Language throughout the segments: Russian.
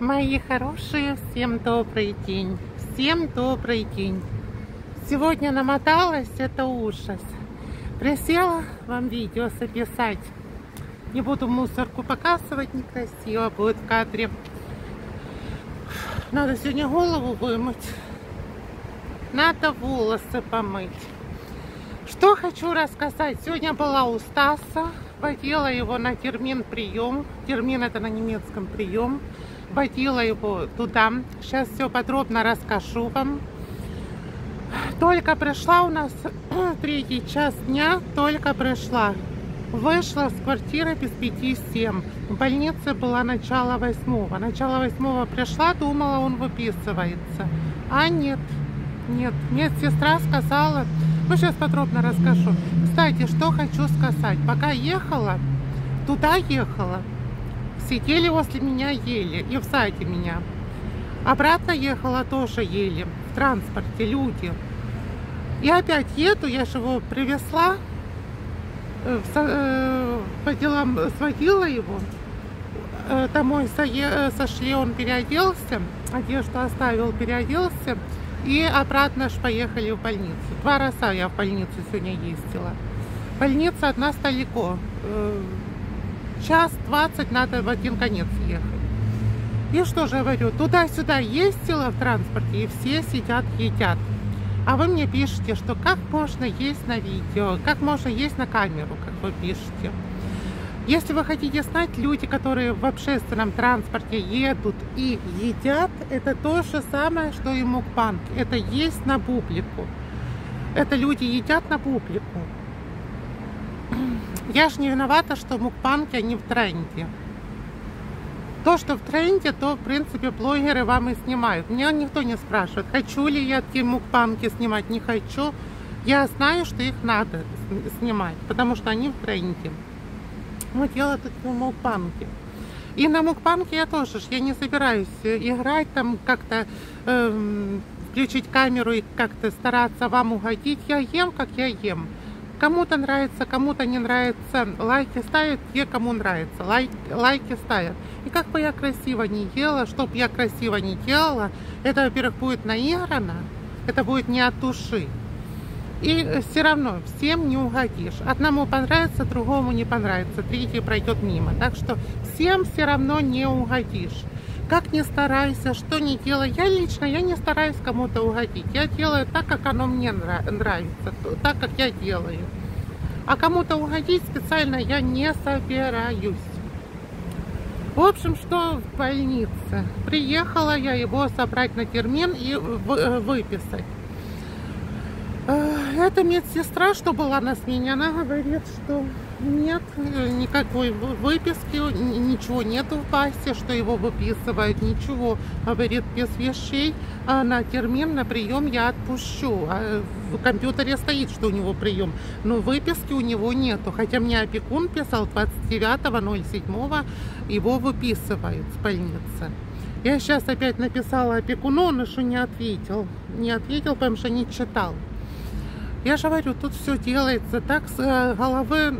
Мои хорошие, всем добрый день. Всем добрый день. Сегодня намоталась, это ужас. Присела вам видео записать. Не буду мусорку показывать, некрасиво будет в кадре. Надо сегодня голову вымыть. Надо волосы помыть. Что хочу рассказать. Сегодня была у Стаса. Водила его на термин прием. Термин это на немецком прием водила его туда. Сейчас все подробно расскажу вам. Только пришла у нас третий час дня, только пришла. Вышла с квартиры без пяти семь. В больнице было начало восьмого. Начало восьмого пришла, думала, он выписывается. А нет, нет. Мне сестра сказала, ну сейчас подробно расскажу. Кстати, что хочу сказать. Пока ехала, туда ехала, Сидели возле меня ели и сзади меня. Обратно ехала тоже ели в транспорте люди. И опять еду, я же его привезла, э, э, по делам сводила его. Э, домой сошли, он переоделся, одежду оставил, переоделся. И обратно ж поехали в больницу. Два раза я в больницу сегодня ездила. Больница от нас далеко час двадцать надо в один конец ехать. И что же говорю, туда-сюда ездила в транспорте, и все сидят, едят. А вы мне пишете, что как можно есть на видео, как можно есть на камеру, как вы пишете. Если вы хотите знать, люди, которые в общественном транспорте едут и едят, это то же самое, что и мукбанк. Это есть на публику. Это люди едят на публику. Я ж не виновата, что мукпанки, они в тренде. То, что в тренде, то, в принципе, блогеры вам и снимают. Меня никто не спрашивает, хочу ли я эти мукпанки снимать, не хочу. Я знаю, что их надо снимать, потому что они в тренде. Мы делаем такие мукпанки. И на мукпанке я тоже, я не собираюсь играть там как-то, э, включить камеру и как-то стараться вам угодить. Я ем, как я ем. Кому-то нравится, кому-то не нравится. Лайки ставят те, кому нравится. Лайк, лайки ставят. И как бы я красиво не ела, чтоб я красиво не делала, это, во-первых, будет наиграно, это будет не от души. И все равно всем не угодишь. Одному понравится, другому не понравится, третий пройдет мимо. Так что всем все равно не угодишь. Как не старайся, что не делай. Я лично, я не стараюсь кому-то угодить. Я делаю так, как оно мне нравится, так, как я делаю. А кому-то угодить специально я не собираюсь. В общем, что в больнице? Приехала я его собрать на термин и э, выписать. Э, эта медсестра, что была на смене, она говорит, что нет э, никакой выписки, ничего нету в базе, что его выписывают, ничего. Говорит, без вещей а на термин, на прием я отпущу. А в компьютере стоит, что у него прием, но выписки у него нету. Хотя мне опекун писал 29.07 его выписывают с больницы. Я сейчас опять написала опекуну, он еще не ответил. Не ответил, потому что не читал. Я же говорю, тут все делается так с э, головы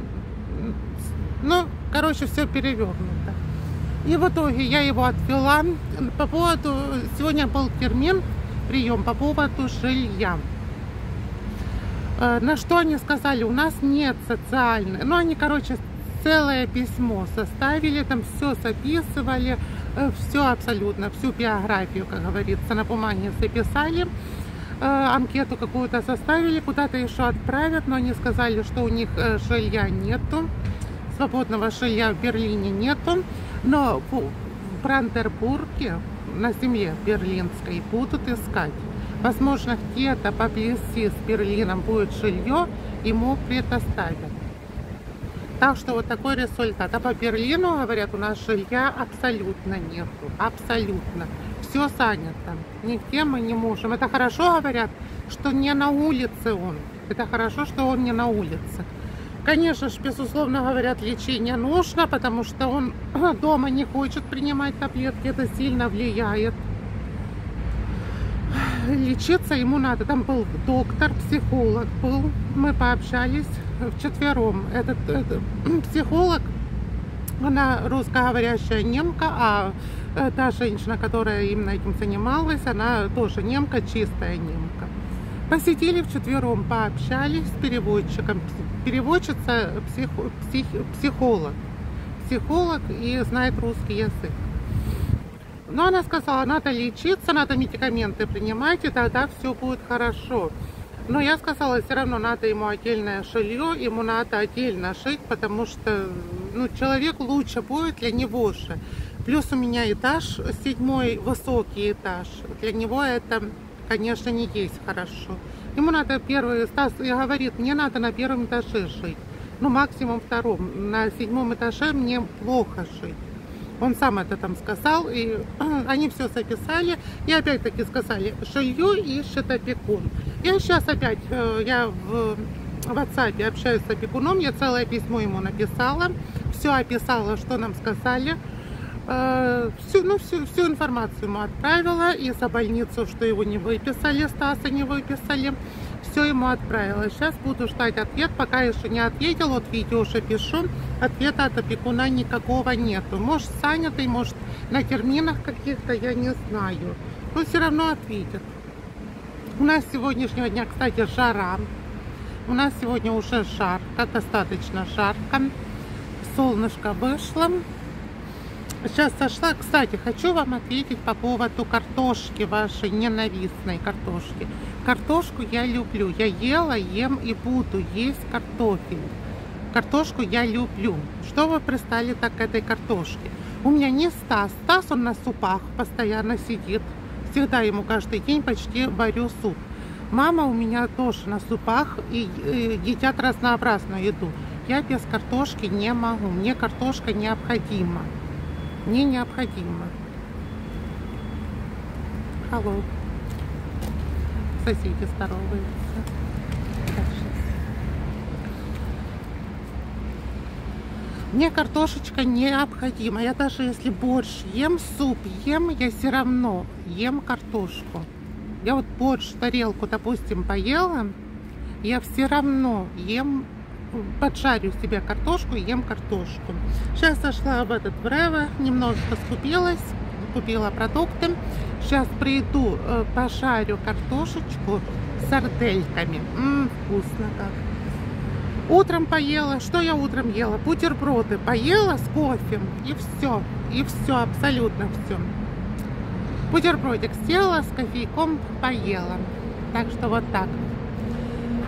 ну, короче, все перевернуто. И в итоге я его отвела по поводу... Сегодня был термин, прием по поводу жилья. Э, на что они сказали, у нас нет социальной... Ну, они, короче, целое письмо составили, там все записывали, э, все абсолютно, всю биографию, как говорится, на бумаге записали анкету какую-то составили, куда-то еще отправят, но они сказали, что у них жилья нету свободного жилья в Берлине нету, но в Брандербурге, на земле берлинской, будут искать. Возможно, где-то поблизости с Берлином будет жилье, ему предоставят. Так что вот такой результат. А по Берлину, говорят, у нас жилья абсолютно нету. Абсолютно. Все занято. Нигде мы не можем. Это хорошо, говорят, что не на улице он. Это хорошо, что он не на улице. Конечно же, безусловно, говорят, лечение нужно, потому что он дома не хочет принимать таблетки, это сильно влияет. Лечиться ему надо. Там был доктор, психолог был. Мы пообщались вчетвером. Этот, этот психолог Она русскоговорящая немка, а э, та женщина, которая именно этим занималась, она тоже немка, чистая немка. Посидели вчетвером, пообщались с переводчиком. Переводчица псих, псих, психолог. Психолог и знает русский язык. Но она сказала, надо лечиться, надо медикаменты принимать, и тогда все будет хорошо. Но я сказала, все равно надо ему отдельное жилье, ему надо отдельно жить, потому что ну, человек лучше будет для него же. Плюс у меня этаж, седьмой высокий этаж. Для него это, конечно, не есть хорошо. Ему надо первый, Стас говорит, мне надо на первом этаже жить. Ну, максимум втором. На седьмом этаже мне плохо жить. Он сам это там сказал, и они все записали, и опять-таки сказали, жилье ищет опекун. Я сейчас опять, э, я в WhatsApp общаюсь с опекуном, я целое письмо ему написала, все описала, что нам сказали, э, всю, ну, всю, всю информацию ему отправила, и за больницу, что его не выписали, Стаса не выписали, все ему отправила. Сейчас буду ждать ответ, пока еще не ответил, вот видео уже пишу, ответа от опекуна никакого нету. Может занятый, может на терминах каких-то, я не знаю. Но все равно ответит. У нас сегодняшнего дня, кстати, жара. У нас сегодня уже жарко, достаточно жарко. Солнышко вышло. Сейчас сошла. Кстати, хочу вам ответить по поводу картошки вашей, ненавистной картошки. Картошку я люблю. Я ела, ем и буду есть картофель. Картошку я люблю. Что вы пристали так к этой картошке? У меня не Стас. Стас, он на супах постоянно сидит. Всегда ему каждый день почти варю суп. Мама у меня тоже на супах и, и едят разнообразную еду. Я без картошки не могу. Мне картошка необходима мне необходимо. Hello. Соседи здороваются. Мне картошечка необходима. Я даже если борщ ем, суп ем, я все равно ем картошку. Я вот борщ, тарелку, допустим, поела, я все равно ем поджарю себе картошку и ем картошку. Сейчас зашла в этот Брево, немножко скупилась, купила продукты. Сейчас приду, э, пожарю картошечку с сардельками. Ммм, вкусно как. Утром поела, что я утром ела? Бутерброды поела с кофе и все, и все, абсолютно все. Бутербродик села с кофейком, поела. Так что вот так.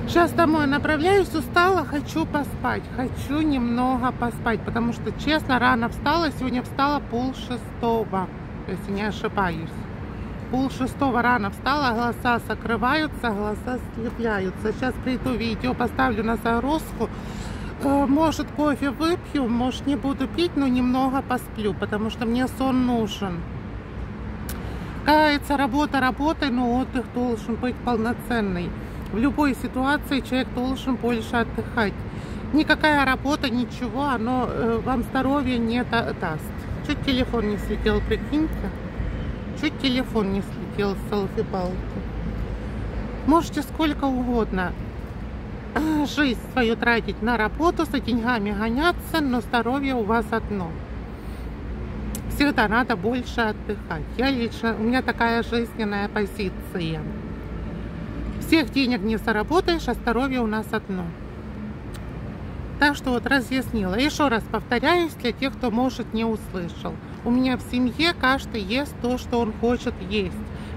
Сейчас домой направляюсь, устала, хочу поспать. Хочу немного поспать, потому что, честно, рано встала. Сегодня встала пол шестого, если не ошибаюсь. Пол шестого рано встала, глаза закрываются, глаза слепляются. Сейчас приду видео, поставлю на загрузку. Э, может, кофе выпью, может, не буду пить, но немного посплю, потому что мне сон нужен. Кается работа работой, но отдых должен быть полноценный. В любой ситуации человек должен больше отдыхать. Никакая работа, ничего, оно э, вам здоровье не даст. Чуть телефон не слетел, прикиньте. Чуть телефон не слетел с селфи-палки. Можете сколько угодно жизнь свою тратить на работу, за деньгами гоняться, но здоровье у вас одно. Всегда надо больше отдыхать. Я лично, у меня такая жизненная позиция. Всех денег не заработаешь, а здоровье у нас одно. Так что вот разъяснила. Еще раз повторяюсь для тех, кто, может, не услышал. У меня в семье каждый ест то, что он хочет есть.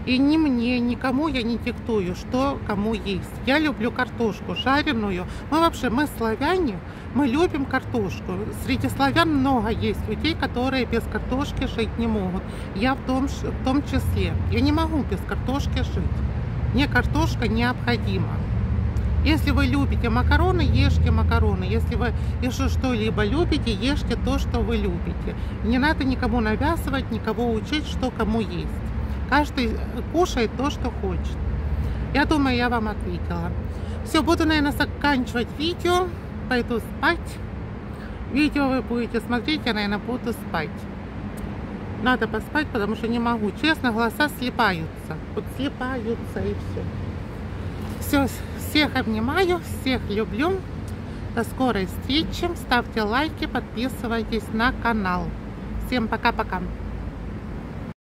И ни мне, никому я не диктую, что кому есть. Я люблю картошку жареную. Мы вообще, мы славяне, мы любим картошку. Среди славян много есть людей, которые без картошки жить не могут. Я в том, в том числе. Я не могу без картошки жить. Мне картошка необходима. Если вы любите макароны, ешьте макароны. Если вы еще что-либо любите, ешьте то, что вы любите. Не надо никому навязывать, никого учить, что кому есть. Каждый кушает то, что хочет. Я думаю, я вам ответила. Все, буду, наверное, заканчивать видео. Пойду спать. Видео вы будете смотреть, я, наверное, буду спать. Надо поспать, потому что не могу. Честно, глаза слепаются. Вот слепаются и все. Все, всех обнимаю, всех люблю. До скорой встречи. Ставьте лайки, подписывайтесь на канал. Всем пока-пока.